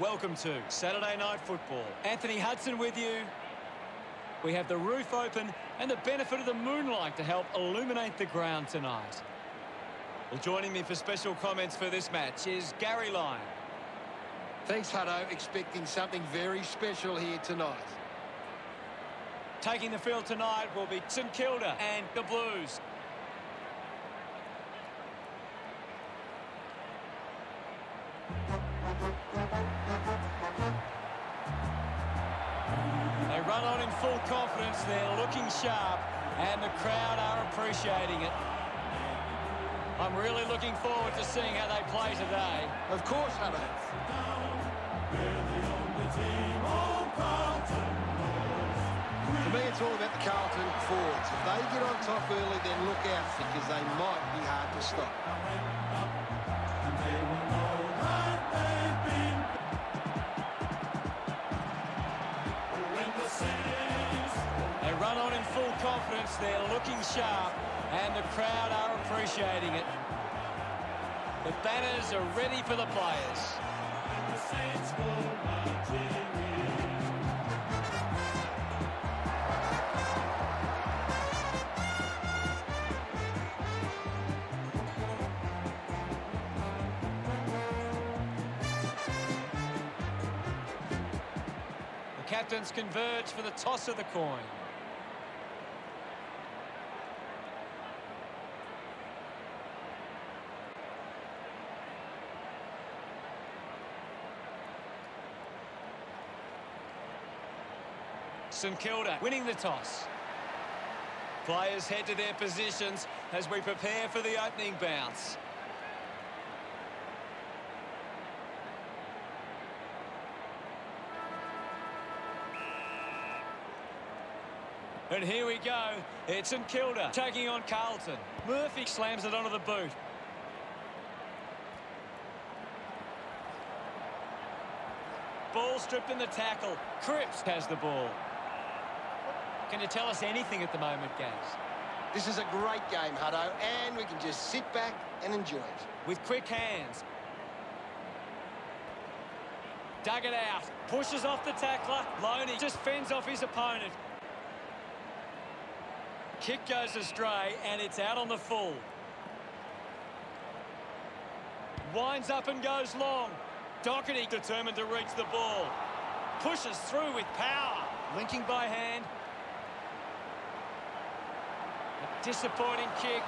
welcome to Saturday Night Football. Anthony Hudson with you. We have the roof open and the benefit of the moonlight to help illuminate the ground tonight. Well, joining me for special comments for this match is Gary Lyon. Thanks, Hutto. Expecting something very special here tonight. Taking the field tonight will be St Kilda and the Blues. Run on in full confidence. They're looking sharp, and the crowd are appreciating it. I'm really looking forward to seeing how they play today. Of course, Hutto. For me, it's all about the Carlton forwards. If they get on top early, then look out because they might be hard to stop. Confidence. They're looking sharp, and the crowd are appreciating it. The banners are ready for the players. The captains converge for the toss of the coin. St Kilda winning the toss. Players head to their positions as we prepare for the opening bounce. And here we go. It's St Kilda taking on Carlton. Murphy slams it onto the boot. Ball stripped in the tackle. Cripps has the ball. Can you tell us anything at the moment, Gaz? This is a great game, Hutto, and we can just sit back and enjoy it. With quick hands. Dug it out. Pushes off the tackler. Lonie just fends off his opponent. Kick goes astray, and it's out on the full. Winds up and goes long. Docherty determined to reach the ball. Pushes through with power. Linking by hand. Disappointing kick.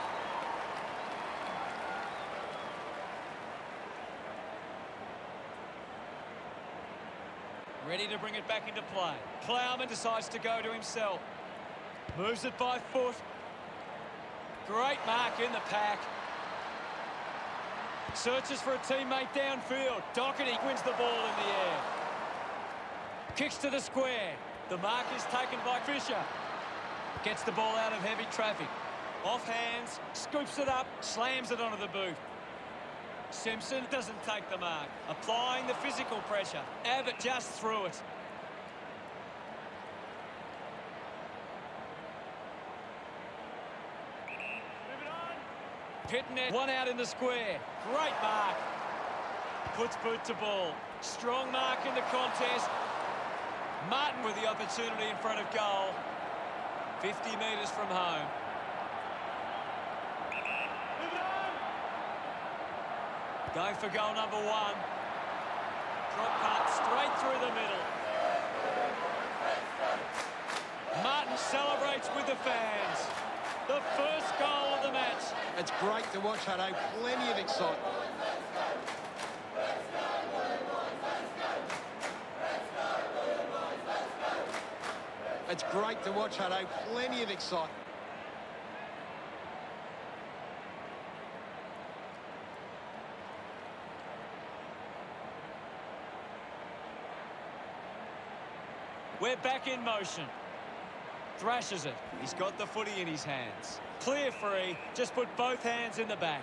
Ready to bring it back into play. Plowman decides to go to himself. Moves it by foot. Great mark in the pack. Searches for a teammate downfield. Docherty wins the ball in the air. Kicks to the square. The mark is taken by Fisher. Gets the ball out of heavy traffic. Off hands, scoops it up, slams it onto the boot. Simpson doesn't take the mark. Applying the physical pressure. Abbott just threw it. Pittonet, one out in the square. Great mark. Puts boot to ball. Strong mark in the contest. Martin with the opportunity in front of goal. 50 metres from home. Going for goal number one. Drop punt straight through the middle. Martin celebrates with the fans. The first goal of the match. It's great to watch, Hutto. Plenty of excitement. It's great to watch, Hutto. Plenty of excitement. We're back in motion. Thrashes it. He's got the footy in his hands. Clear free. Just put both hands in the back.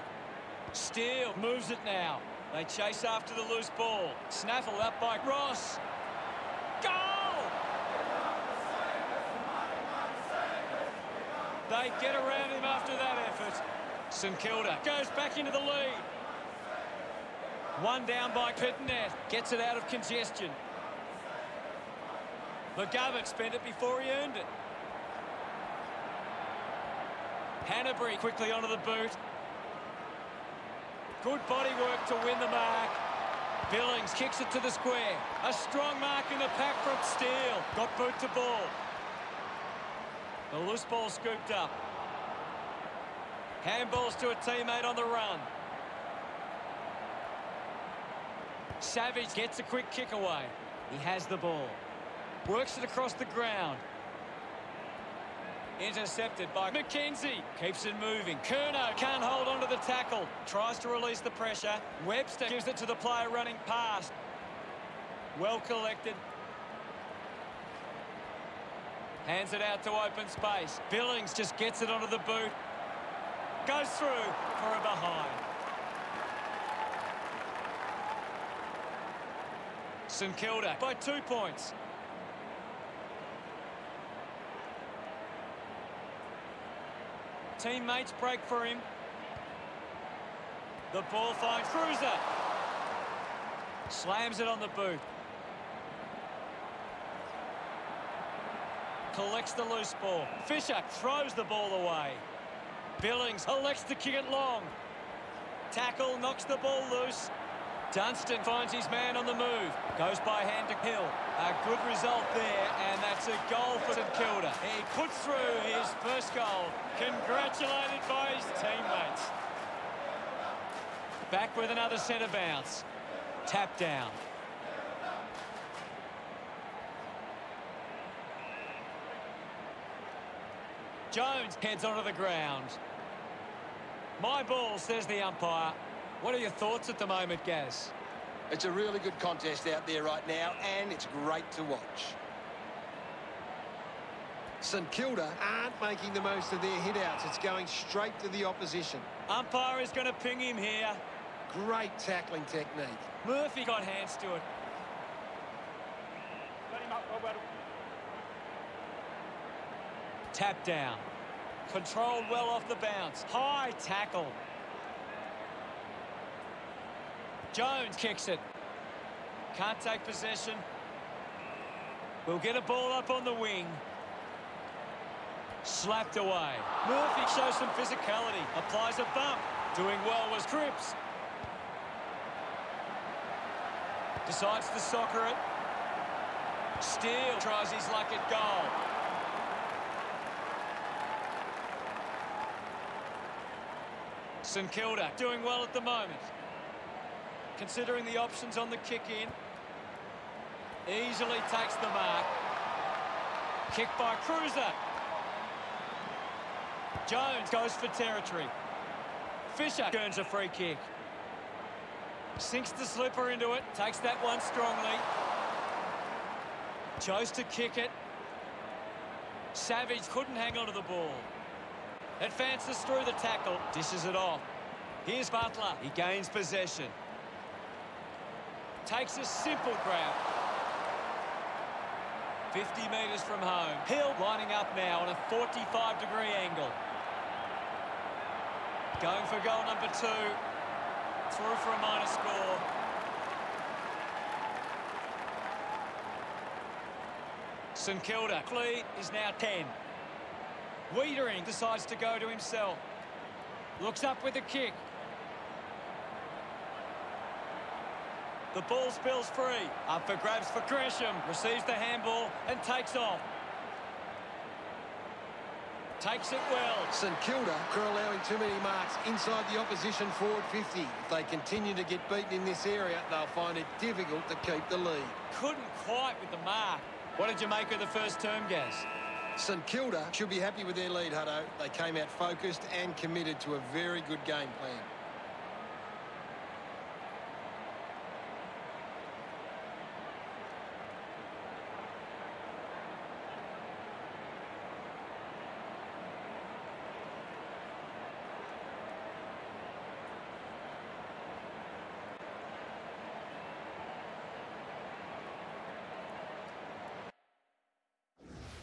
Steele moves it now. They chase after the loose ball. Snaffle up by Ross. Goal! They get around him after that effort. St Kilda goes back into the lead. One down by Pittonet. Gets it out of congestion. McGovern spent it before he earned it. Hannebery quickly onto the boot. Good body work to win the mark. Billings kicks it to the square. A strong mark in the pack from Steele. Got boot to ball. The loose ball scooped up. Handballs to a teammate on the run. Savage gets a quick kick away. He has the ball. Works it across the ground. Intercepted by McKenzie. Keeps it moving. Curnow can't hold on to the tackle. Tries to release the pressure. Webster gives it to the player running past. Well collected. Hands it out to open space. Billings just gets it onto the boot. Goes through for a behind. St Kilda by two points. Teammates break for him. The ball finds Kreuzer. Slams it on the boot. Collects the loose ball. Fisher throws the ball away. Billings elects to kick it long. Tackle knocks the ball loose. Dunstan finds his man on the move. Goes by hand to Hill. A good result there, and that's a goal for St Kilda. He puts through his first goal. Congratulated by his teammates. Back with another centre bounce. Tap down. Jones heads onto the ground. My ball, says the umpire. What are your thoughts at the moment, Gaz? It's a really good contest out there right now, and it's great to watch. St Kilda aren't making the most of their hit-outs. It's going straight to the opposition. Umpire is going to ping him here. Great tackling technique. Murphy got hands to it. Tap down. Controlled well off the bounce. High tackle. Jones kicks it. Can't take possession. We'll get a ball up on the wing. Slapped away. Murphy shows some physicality. Applies a bump. Doing well was Cripps. Decides to soccer it. Steele tries his luck at goal. St Kilda doing well at the moment. Considering the options on the kick-in. Easily takes the mark. Kick by Kreuzer. Jones goes for territory. Fisher earns a free kick. Sinks the slipper into it. Takes that one strongly. Chose to kick it. Savage couldn't hang on to the ball. Advances through the tackle. Dishes it off. Here's Butler. He gains possession. Takes a simple grab. 50 metres from home. Hill lining up now on a 45 degree angle. Going for goal number two. Through for a minor score. St Kilda lead is now 10. Weitering decides to go to himself. Looks up with a kick. The ball spills free. Up for grabs for Gresham. Receives the handball and takes off. Takes it well. St Kilda are allowing too many marks inside the opposition forward 50. If they continue to get beaten in this area, they'll find it difficult to keep the lead. Couldn't quite with the mark. What did you make of the first term, Gaz? St Kilda should be happy with their lead, Hutto. They came out focused and committed to a very good game plan.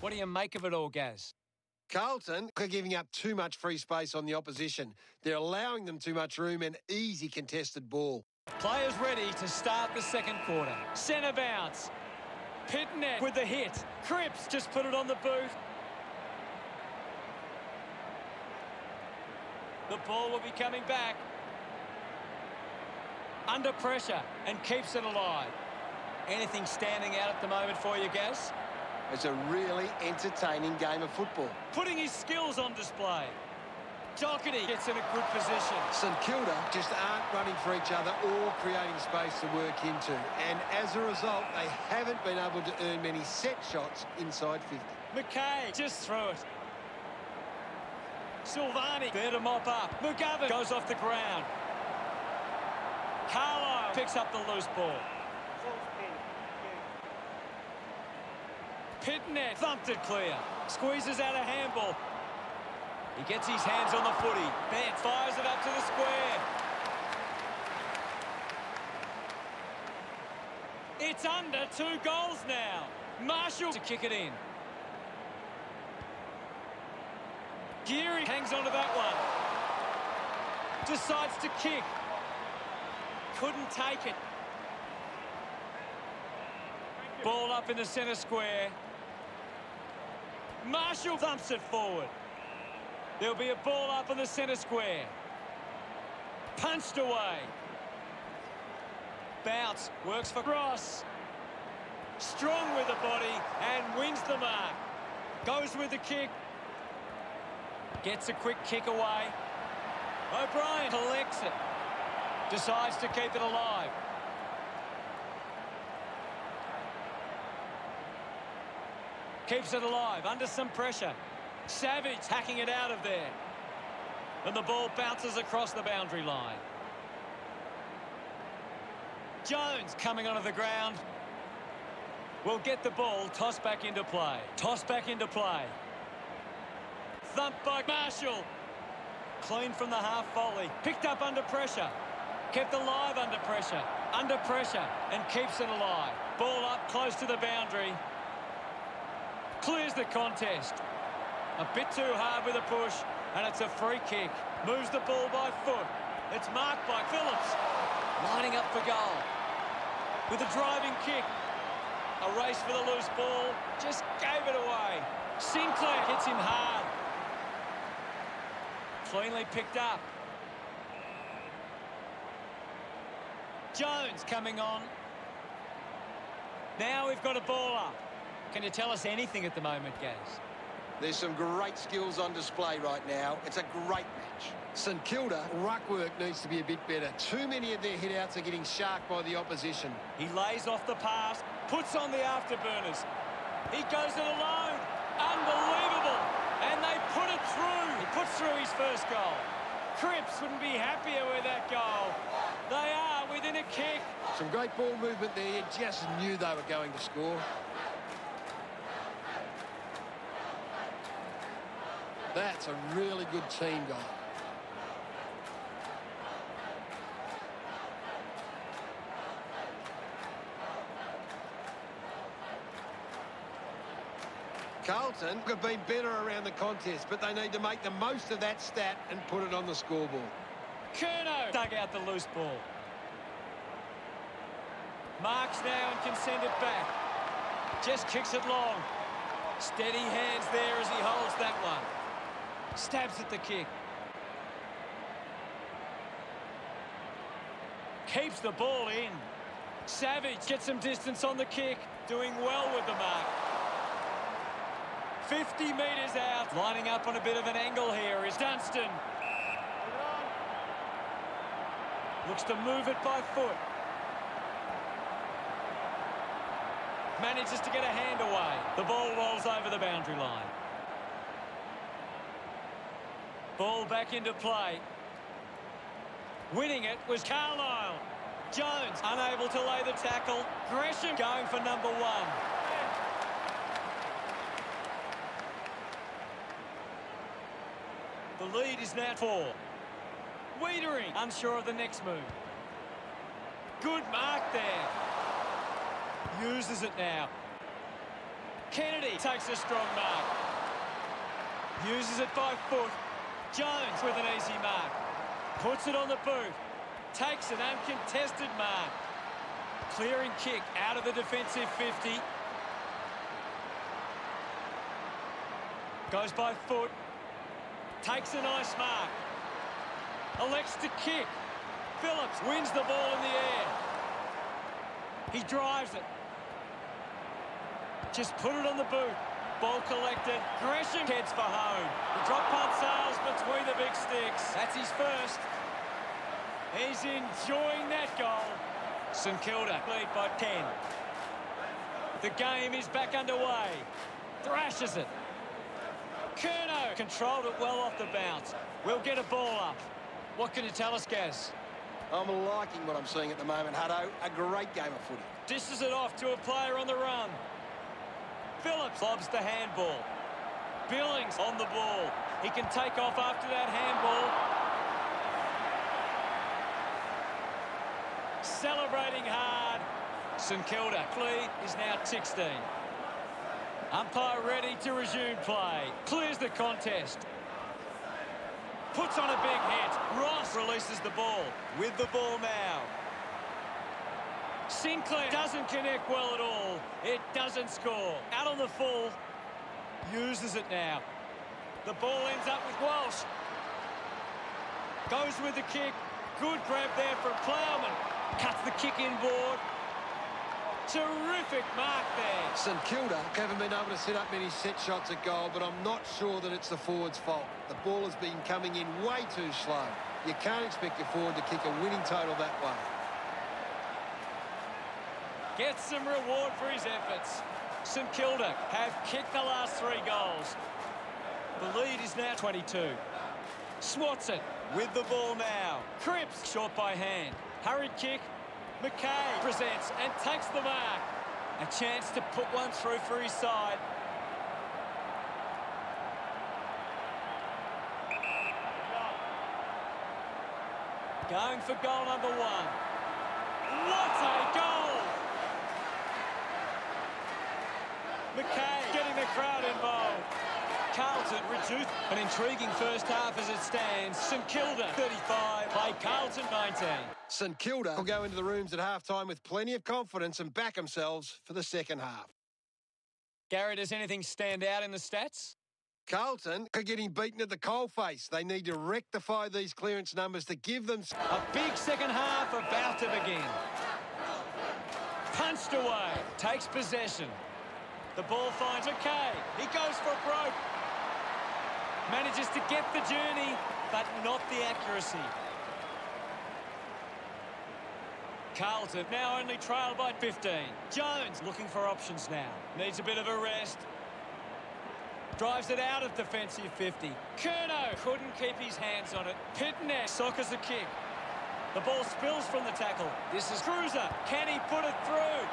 What do you make of it all, Gaz? Carlton are giving up too much free space on the opposition. They're allowing them too much room and easy contested ball. Players ready to start the second quarter. Centre bounce. Pittonet with the hit. Cripps just put it on the boot. The ball will be coming back. Under pressure and keeps it alive. Anything standing out at the moment for you, Gas? It's a really entertaining game of football. Putting his skills on display. Docherty gets in a good position. St Kilda just aren't running for each other or creating space to work into. And as a result, they haven't been able to earn many set shots inside 50. McKay just threw it. Silvagni there to mop up. McGovern goes off the ground. Carlisle picks up the loose ball. Pittonet thumped it clear. Squeezes out a handball. He gets his hands on the footy. Bent fires it up to the square. It's under two goals now. Marshall to kick it in. Geary hangs on to that one. Decides to kick. Couldn't take it. Ball up in the centre square. Marshall thumps it forward. There'll be a ball up in the centre square. Punched away. Bounce. Works for Ross. Strong with the body and wins the mark. Goes with the kick. Gets a quick kick away. O'Brien collects it. Decides to keep it alive. Keeps it alive under some pressure. Savage hacking it out of there. And the ball bounces across the boundary line. Jones coming onto the ground. Will get the ball tossed back into play. Tossed back into play. Thumped by Marshall. Clean from the half volley. Picked up under pressure. Kept alive under pressure. Under pressure and keeps it alive. Ball up close to the boundary. Clears the contest. A bit too hard with a push, and it's a free kick. Moves the ball by foot. It's marked by Phillips. Lining up for goal. With a driving kick. A race for the loose ball. Just gave it away. Sinclair hits him hard. Cleanly picked up. Jones coming on. Now we've got a ball up. Can you tell us anything at the moment, Gaz? There's some great skills on display right now. It's a great match. St Kilda, ruck work needs to be a bit better. Too many of their hit-outs are getting sharked by the opposition. He lays off the pass, puts on the afterburners. He goes it alone. Unbelievable. And they put it through. He puts through his first goal. Cripps wouldn't be happier with that goal. They are within a kick. Some great ball movement there. You just knew they were going to score. That's a really good team goal. Carlton could have been better around the contest, but they need to make the most of that stat and put it on the scoreboard. Curnow dug out the loose ball. Marks now and can send it back. Just kicks it long. Steady hands there as he holds that one. Stabs at the kick. Keeps the ball in. Savage gets some distance on the kick. Doing well with the mark. 50 metres out. Lining up on a bit of an angle here is Dunstan. Looks to move it by foot. Manages to get a hand away. The ball rolls over the boundary line. Ball back into play. Winning it was Carlisle. Jones unable to lay the tackle. Gresham going for number one. The lead is now four. Weitering unsure of the next move. Good mark there. Uses it now. Kennedy takes a strong mark. Uses it by foot. Jones with an easy mark. Puts it on the boot. takes an uncontested mark. Clearing kick out of the defensive 50. Goes by foot. Takes a nice mark. Elects to kick. Phillips wins the ball in the air. He drives it. Just put it on the boot. Ball collected. Gresham heads for home. The drop punt sails between the big sticks. That's his first. He's enjoying that goal. St Kilda lead by 10. The game is back underway. Thrashes it. Curnow controlled it well off the bounce. We'll get a ball up. What can you tell us, Gaz? I'm liking what I'm seeing at the moment, Hutto. A great game of footy. Dishes it off to a player on the run. Phillips lobs the handball. Billings on the ball. He can take off after that handball. Celebrating hard. St Kilda lead is now 16. Umpire ready to resume play. Clears the contest. Puts on a big hit. Ross releases the ball. With the ball now. Sinclair doesn't connect well at all. It doesn't score. Out on the full. Uses it now. The ball ends up with Walsh. Goes with the kick. Good grab there from Plowman. Cuts the kick inboard. Terrific mark there. St Kilda haven't been able to set up many set shots at goal, but I'm not sure that it's the forward's fault. The ball has been coming in way too slow. You can't expect your forward to kick a winning total that way. Gets some reward for his efforts. St Kilda have kicked the last three goals. The lead is now 22. Swats it with the ball now. Cripps short by hand. Hurried kick. McKay presents and takes the mark. A chance to put one through for his side. Going for goal number one. What a goal! McKay getting the crowd involved. Carlton reduced an intriguing first half as it stands. St Kilda 35, play Carlton 19. St Kilda will go into the rooms at halftime with plenty of confidence and back themselves for the second half. Gary, does anything stand out in the stats? Carlton are getting beaten at the coalface. They need to rectify these clearance numbers to give them... A big second half about to begin. Punched away, takes possession. The ball finds McKay. He goes for broke. Manages to get the journey, but not the accuracy. Carlton now only trailed by 15. Jones looking for options now. Needs a bit of a rest. Drives it out of defensive 50. Curnow couldn't keep his hands on it. Pittonet sockers a kick. The ball spills from the tackle. This is Kreuzer. Can he put it through?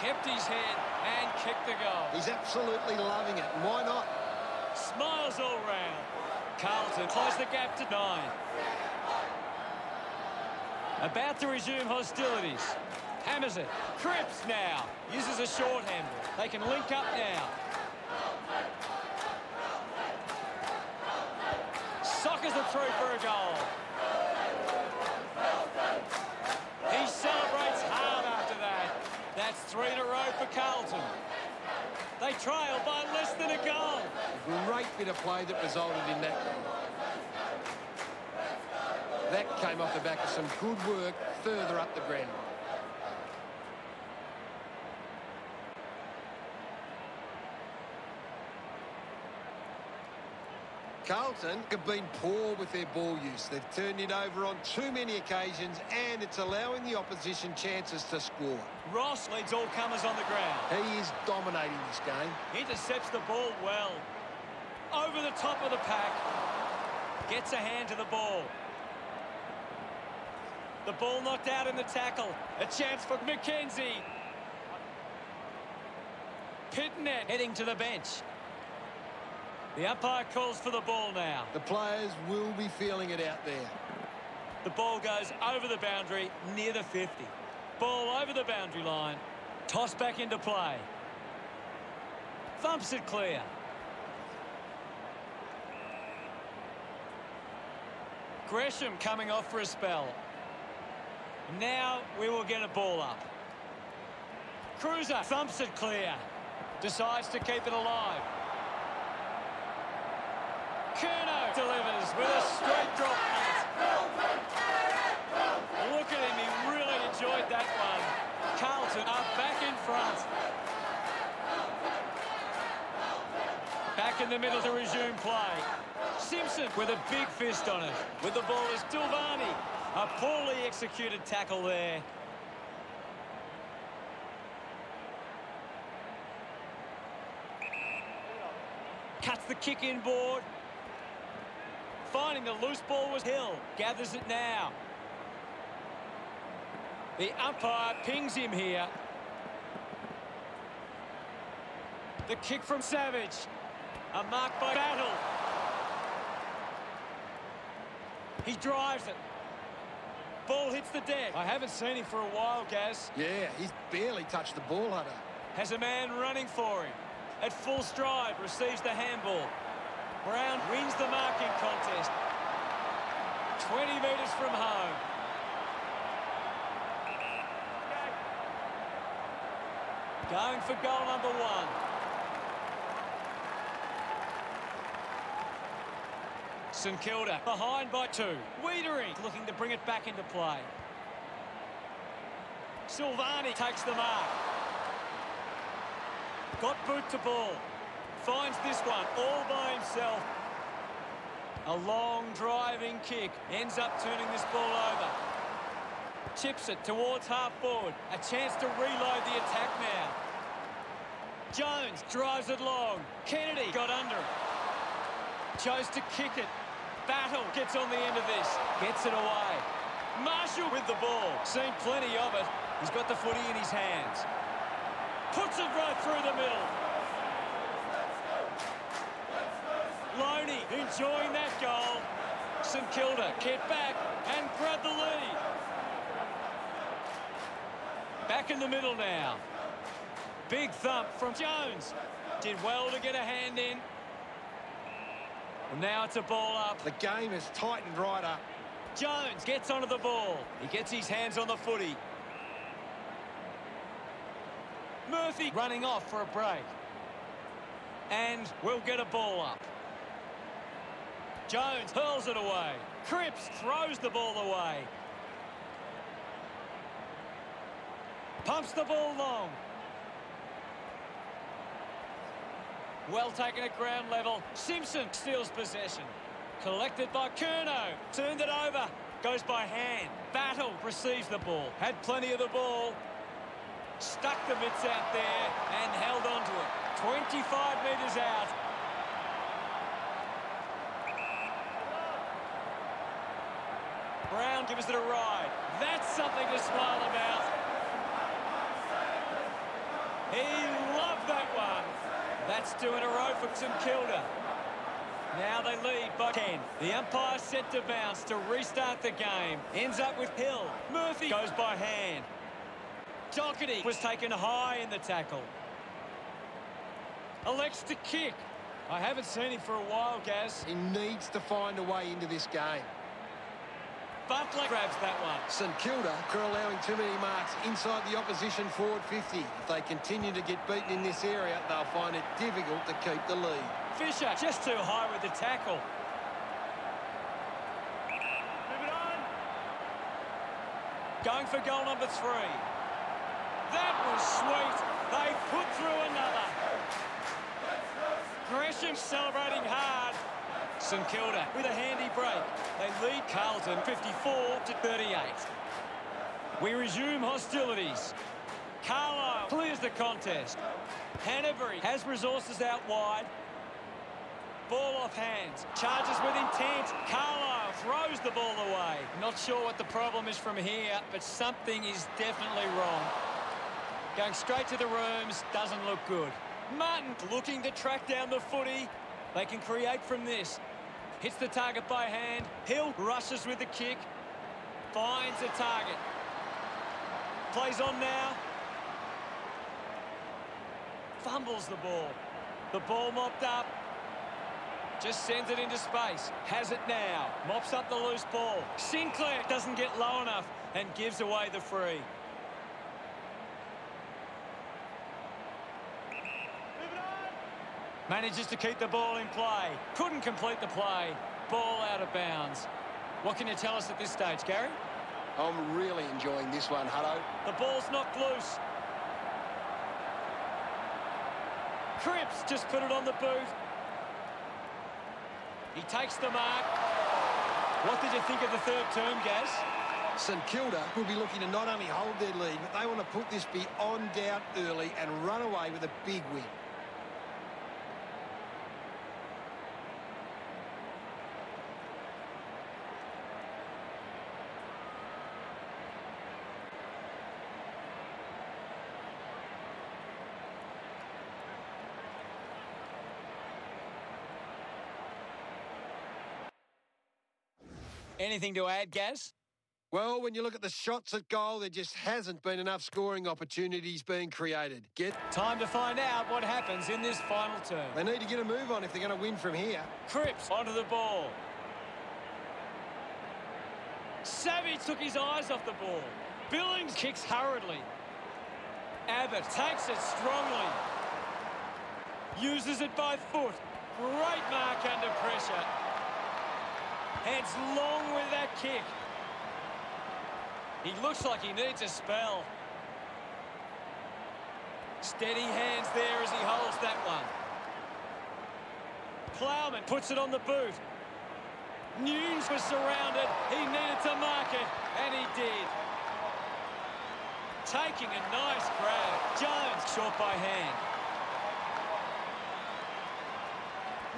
Kept his head and kicked the goal. He's absolutely loving it. Why not? Smiles all round. Carlton close the gap to nine. About to resume hostilities. Hammers it. Cripps now. Uses a short handle. They can link up now. Sockers it through for a goal. He celebrates hard after that. That's three in a row for Carlton. They trail by less than a goal. A great bit of play that resulted in that. That came off the back of some good work further up the ground. Carlton have been poor with their ball use. They've turned it over on too many occasions and it's allowing the opposition chances to score. Ross leads all comers on the ground. He is dominating this game. Intercepts the ball well. Over the top of the pack. Gets a hand to the ball. The ball knocked out in the tackle. A chance for McKenzie. Pittonet heading to the bench. The umpire calls for the ball now. The players will be feeling it out there. The ball goes over the boundary near the 50. Ball over the boundary line. Toss back into play. Thumps it clear. Gresham coming off for a spell. Now we will get a ball up. Kreuzer thumps it clear. Decides to keep it alive. Curnow delivers with a straight drop. Look at him, he really enjoyed that one. Carlton are back in front. Back in the middle to resume play. Simpson with a big fist on it. With the ball is Silvagni. A poorly executed tackle there. Cuts the kick in board. Finding the loose ball was Hill. Gathers it now. The umpire pings him here. The kick from Savage. A mark by Battle. He drives it. Ball hits the deck. I haven't seen him for a while, Gaz. Yeah, he's barely touched the ball, Hunter. Has a man running for him. At full stride, receives the handball. Brown wins the marking contest. 20 metres from home. Going for goal number one. St Kilda behind by two. Weitering looking to bring it back into play. Silvagni takes the mark. Got boot to ball. Finds this one all by himself. A long driving kick. Ends up turning this ball over. Chips it towards half forward. A chance to reload the attack now. Jones drives it long. Kennedy got under it. Chose to kick it. Battle gets on the end of this. Gets it away. Marshall with the ball. Seen plenty of it. He's got the footy in his hands. Puts it right through the middle. Lonie enjoying that goal. St Kilda get back and grab the lead. Back in the middle now. Big thump from Jones. Did well to get a hand in. And now it's a ball up. The game is tightened right up. Jones gets onto the ball. He gets his hands on the footy. Murphy running off for a break. And we'll get a ball up. Jones hurls it away. Cripps throws the ball away. Pumps the ball long. Well taken at ground level. Simpson steals possession. Collected by Curnow. Turned it over. Goes by hand. Battle receives the ball. Had plenty of the ball. Stuck the mitts out there and held on to it. 25 metres out. Brown gives it a ride. That's something to smile about. He loved that one. That's two in a row for St Kilda. Now they lead by 10. The umpire set to bounce to restart the game. Ends up with Hill. Murphy goes by hand. Docherty was taken high in the tackle. Elects to kick. I haven't seen him for a while, Gaz. He needs to find a way into this game. Butler grabs that one. St Kilda are allowing too many marks inside the opposition forward 50. If they continue to get beaten in this area, they'll find it difficult to keep the lead. Fisher just too high with the tackle. Move it on. Going for goal number three. That was sweet. They put through another. Gresham celebrating hard. St Kilda with a handy break. They lead Carlton 54 to 38. We resume hostilities. Carlisle clears the contest. Hannebery has resources out wide. Ball off hands. Charges with intent. Carlisle throws the ball away. Not sure what the problem is from here, but something is definitely wrong. Going straight to the rooms doesn't look good. Martin looking to track down the footy. They can create from this. Hits the target by hand. Hill rushes with the kick. Finds a target. Plays on now. Fumbles the ball. The ball mopped up. Just sends it into space. Has it now. Mops up the loose ball. Sinclair doesn't get low enough and gives away the free. Manages to keep the ball in play. Couldn't complete the play. Ball out of bounds. What can you tell us at this stage, Gary? I'm really enjoying this one, Hutto. The ball's knocked loose. Cripps just put it on the boot. He takes the mark. What did you think of the third term, Gaz? St Kilda will be looking to not only hold their lead, but they want to put this beyond doubt early and run away with a big win. Anything to add, Gaz? Well, when you look at the shots at goal, there just hasn't been enough scoring opportunities being created. Get Time to find out what happens in this final term. They need to get a move on if they're going to win from here. Cripps onto the ball. Savage took his eyes off the ball. Billings kicks hurriedly. Abbott takes it strongly. Uses it by foot. Great mark under pressure. Heads long with that kick. He looks like he needs a spell. Steady hands there as he holds that one. Plowman puts it on the boot. Newnes was surrounded. He needed to mark it, and he did. Taking a nice grab. Jones short by hand.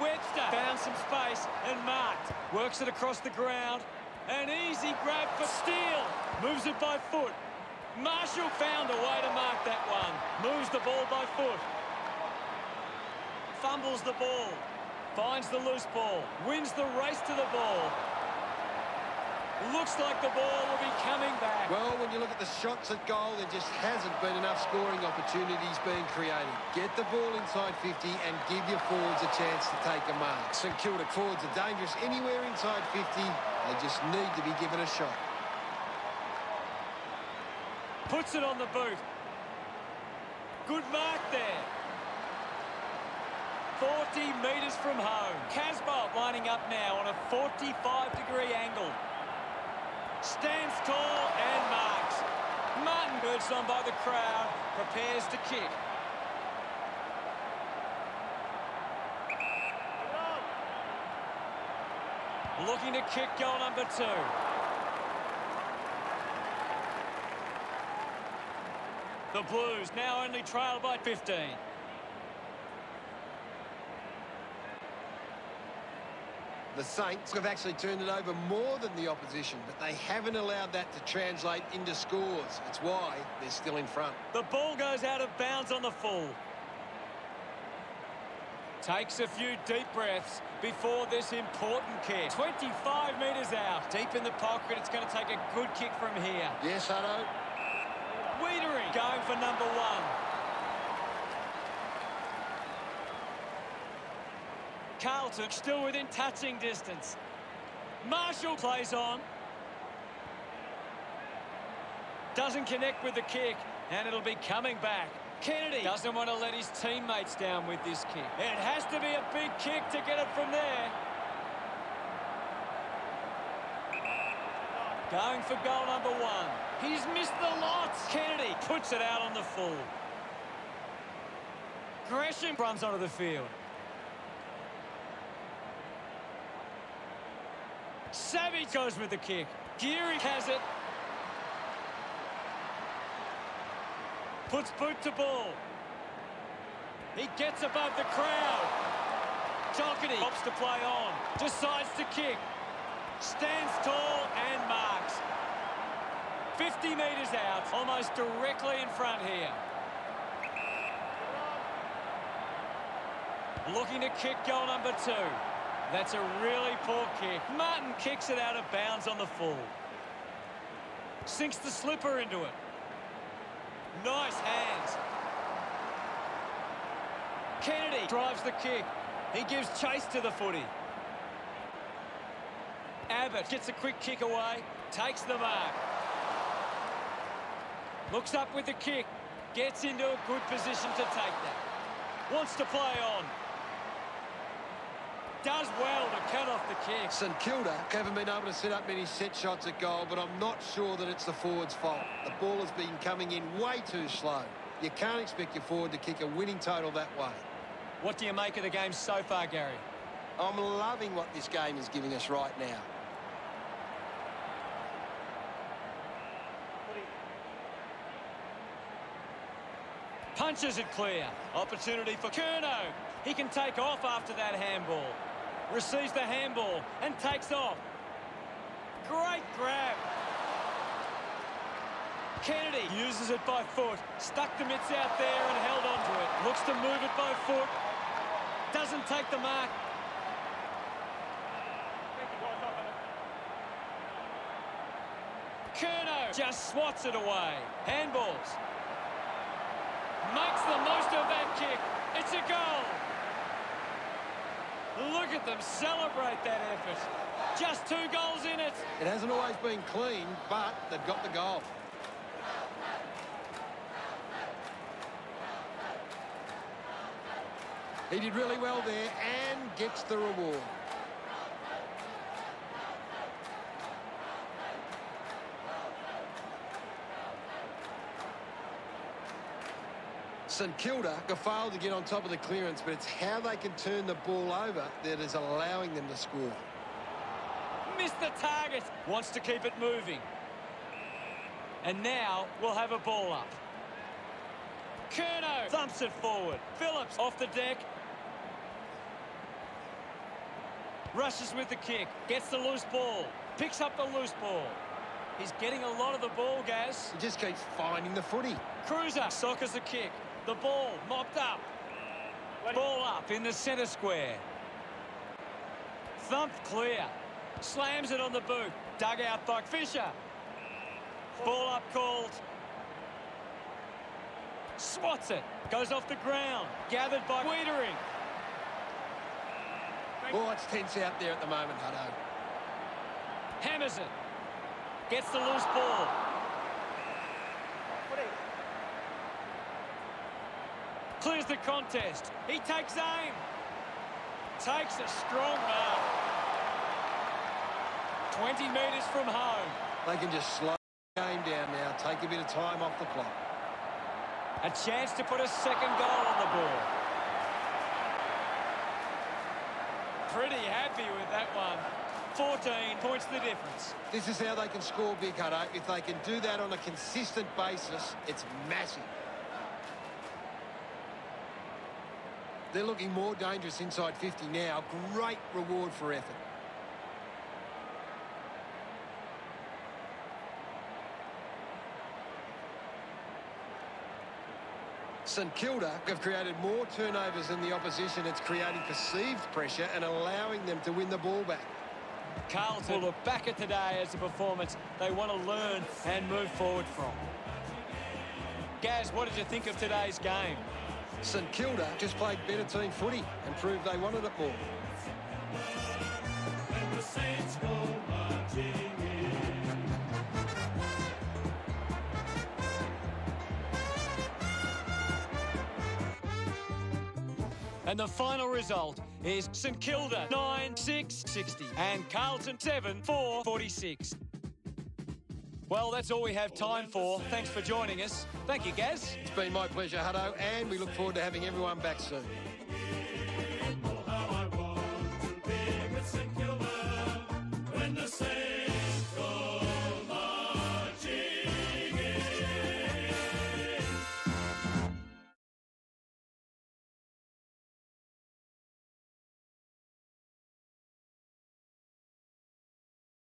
Webster some space and marked. Works it across the ground. An easy grab for Steele. Moves it by foot. Marshall found a way to mark that one. Moves the ball by foot. Fumbles the ball. Finds the loose ball. Wins the race to the ball. Looks like the ball will be coming back. Well, when you look at the shots at goal, there just hasn't been enough scoring opportunities being created. Get the ball inside 50 and give your forwards a chance to take a mark. St Kilda forwards are dangerous anywhere inside 50. They just need to be given a shot. Puts it on the boot. Good mark there. 40 metres from home. Casboult lining up now on a 45-degree angle. Stands tall and marks. Martin urged on by the crowd, prepares to kick. Looking to kick goal number two. The Blues now only trail by 15. The Saints have actually turned it over more than the opposition, but they haven't allowed that to translate into scores. It's why they're still in front. The ball goes out of bounds on the full. Takes a few deep breaths before this important kick. 25 metres out. Deep in the pocket. It's going to take a good kick from here. Yes, Hutto? Weitering going for number one. Carlton still within touching distance. Marshall plays on. Doesn't connect with the kick, and it'll be coming back. Kennedy doesn't want to let his teammates down with this kick. It has to be a big kick to get it from there. Going for goal number one. He's missed the lots. Kennedy puts it out on the full. Gresham runs onto the field. Savage goes with the kick. Geary has it. Puts boot to ball. He gets above the crowd. Docherty opts to play on. Decides to kick. Stands tall and marks. 50 metres out, almost directly in front here. Looking to kick goal number two. That's a really poor kick. Martin kicks it out of bounds on the full. Sinks the slipper into it. Nice hands. Kennedy drives the kick. He gives chase to the footy. Abbott gets a quick kick away, takes the mark. Looks up with the kick, gets into a good position to take that. Wants to play on. Does well to cut off the kick. St Kilda haven't been able to set up many set shots at goal, but I'm not sure that it's the forward's fault. The ball has been coming in way too slow. You can't expect your forward to kick a winning total that way. What do you make of the game so far, Gary? I'm loving what this game is giving us right now. Punches it clear. Opportunity for Curnow. He can take off after that handball. Receives the handball and takes off. Great grab. Kennedy uses it by foot. Stuck the mitts out there and held onto it. Looks to move it by foot. Doesn't take the mark. Curnow just swats it away. Handballs. Makes the most of that kick. It's a goal. Look at them celebrate that effort. Just two goals in it. It hasn't always been clean, but they've got the goal. He did really well there and gets the reward. St Kilda have failed to get on top of the clearance, but it's how they can turn the ball over that is allowing them to score. Missed the target. Wants to keep it moving. And now we'll have a ball up. Curnow thumps it forward. Phillips off the deck. Rushes with the kick. Gets the loose ball. Picks up the loose ball. He's getting a lot of the ball, Gaz. He just keeps finding the footy. Kreuzer sockers a kick. The ball mopped up. Ball up in the centre square. Thumped clear. Slams it on the boot. Dug out by Fisher. Ball up called. Swats it. Goes off the ground. Gathered by Weitering. Oh, it's tense out there at the moment, Hutto. Hammers it. Gets the loose ball. Clears the contest. He takes aim. Takes a strong mark. 20 metres from home. They can just slow the game down now, take a bit of time off the clock. A chance to put a second goal on the board. Pretty happy with that one. 14 points the difference. This is how they can score big, Hutto. If they can do that on a consistent basis, it's massive. They're looking more dangerous inside 50 now. Great reward for effort. St Kilda have created more turnovers than the opposition. It's creating perceived pressure and allowing them to win the ball back. Carlton will look back at today as a performance they want to learn and move forward from. Gaz, what did you think of today's game? St Kilda just played better team footy and proved they wanted it more. And the final result is St Kilda 9-6-60 and Carlton 7-4-46. Well, that's all we have time for. Thanks for joining us. Thank you, Gaz. It's been my pleasure, Hutto, and we look forward to having everyone back soon.